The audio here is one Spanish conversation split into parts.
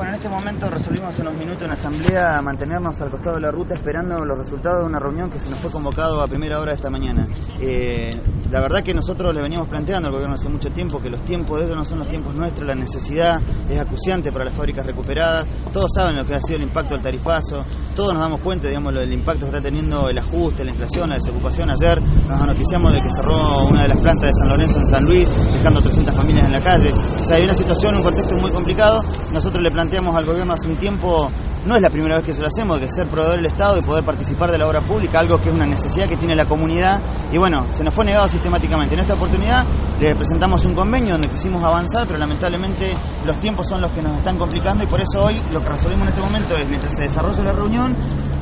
Bueno, en este momento resolvimos en unos minutos en asamblea mantenernos al costado de la ruta esperando los resultados de una reunión que se nos fue convocado a primera hora de esta mañana. Eh, la verdad que nosotros le veníamos planteando al gobierno hace mucho tiempo que los tiempos de ellos no son los tiempos nuestros, la necesidad es acuciante para las fábricas recuperadas, todos saben lo que ha sido el impacto del tarifazo, todos nos damos cuenta, digamos, del impacto que está teniendo el ajuste, la inflación, la desocupación. Ayer nos noticiamos de que cerró una de las plantas de San Lorenzo en San Luis, dejando 300 familias en la calle. O sea, hay una situación, un contexto muy complicado. Nosotros le planteamos al gobierno hace un tiempo, no es la primera vez que se lo hacemos, de ser proveedor del Estado y poder participar de la obra pública, algo que es una necesidad que tiene la comunidad. Y bueno, se nos fue negado sistemáticamente. En esta oportunidad le presentamos un convenio donde quisimos avanzar, pero lamentablemente los tiempos son los que nos están complicando y por eso hoy lo que resolvimos en este momento es, mientras se desarrolla la reunión,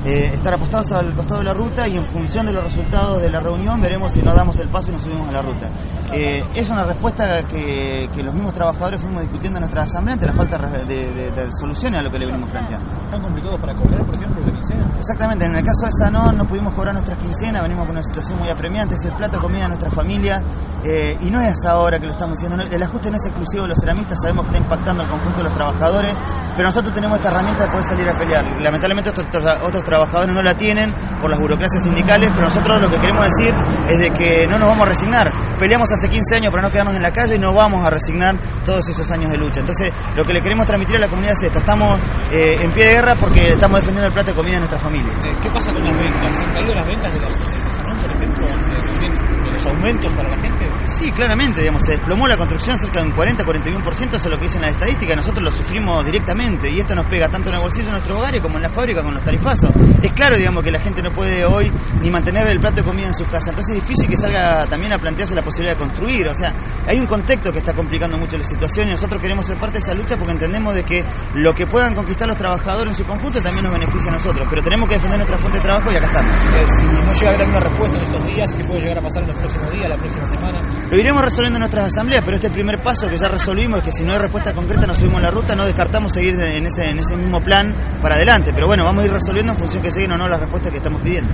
eh, estar apostados al costado de la ruta y en función de los resultados de la reunión veremos si nos damos el paso y nos subimos a la ruta. Eh, es una respuesta que, los mismos trabajadores fuimos discutiendo en nuestra asamblea ante la falta de, soluciones a lo que le venimos planteando. ¿Están complicados para cobrar, por ejemplo, la quincena? Exactamente, en el caso de Sanón no pudimos cobrar nuestras quincenas, venimos con una situación muy apremiante, es el plato de comida de nuestra familia eh, y no es ahora que lo estamos haciendo, el ajuste no es exclusivo de los ceramistas, sabemos que está impactando al conjunto de los trabajadores, pero nosotros tenemos esta herramienta de poder salir a pelear. Lamentablemente otros, otros trabajadores no la tienen por las burocracias sindicales, pero nosotros lo que queremos decir es de que no nos vamos a resignar. Peleamos hace 15 años para no quedarnos en la calle y no vamos a resignar todos esos años de lucha. Entonces, lo que le queremos transmitir a la comunidad es esto, estamos eh, en pie de guerra porque estamos defendiendo el plato de comida de nuestras familias. Eh, ¿Qué pasa con las ventas? ¿Han caído las ventas de las, por ejemplo, de los aumentos para la gente? Sí, claramente, digamos, se desplomó la construcción cerca de un 40-41%, eso es lo que dicen las estadísticas, nosotros lo sufrimos directamente y esto nos pega tanto en el bolsillo de nuestros hogares como en la fábrica con los tarifazos. Es claro, digamos, que la gente no puede hoy ni mantener el plato de comida en sus casas, entonces es difícil que salga también a plantearse la posibilidad de construir, o sea, hay un contexto que está complicando mucho la situación y nosotros queremos ser parte de esa lucha porque entendemos de que lo que puedan conquistar los trabajadores en su conjunto también nos beneficia a nosotros, pero tenemos que defender nuestra fuente de trabajo y acá estamos. Eh, si no llega a haber alguna respuesta en estos días, ¿qué puede llegar a pasar en los próximos días, la próxima semana? Lo iremos resolviendo en nuestras asambleas, pero este primer paso que ya resolvimos es que si no hay respuesta concreta nos subimos la ruta, no descartamos seguir en ese, en ese mismo plan para adelante. Pero bueno, vamos a ir resolviendo en función que lleguen o no las respuestas que estamos pidiendo.